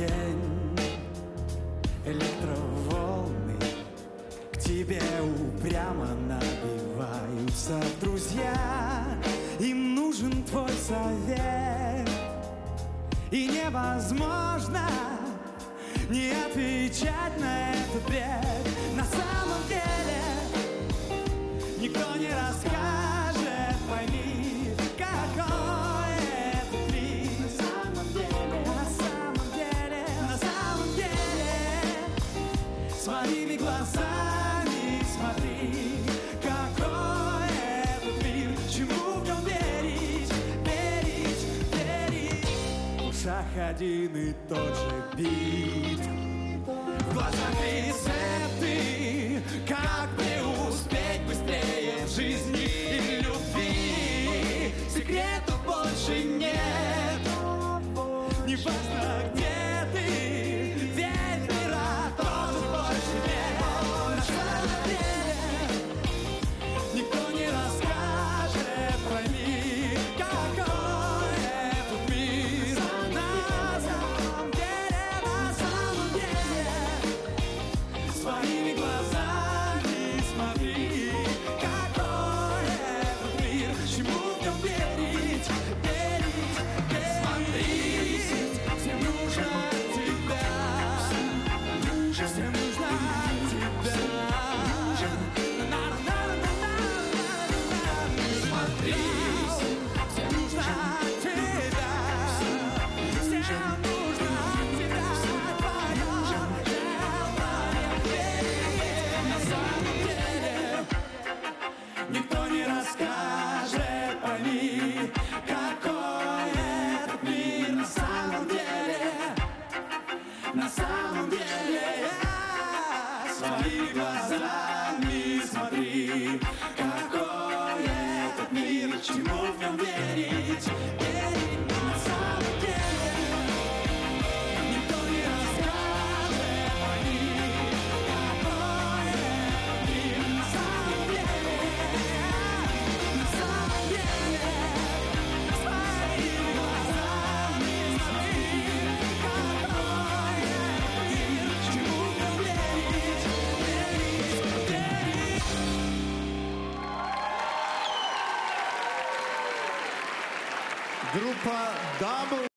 день. Электроволны к тебе упрямо набиваются друзья. Им нужен твой совет. И невозможно не отвечать на этот бред. ушах один и тот же бит. В глазах рецепты, как бы успеть быстрее в жизни и любви. Секретов больше нет, не важно где ты Ведь мира тоже больше нет. На деле никто не расскажет про мир na. Группа Double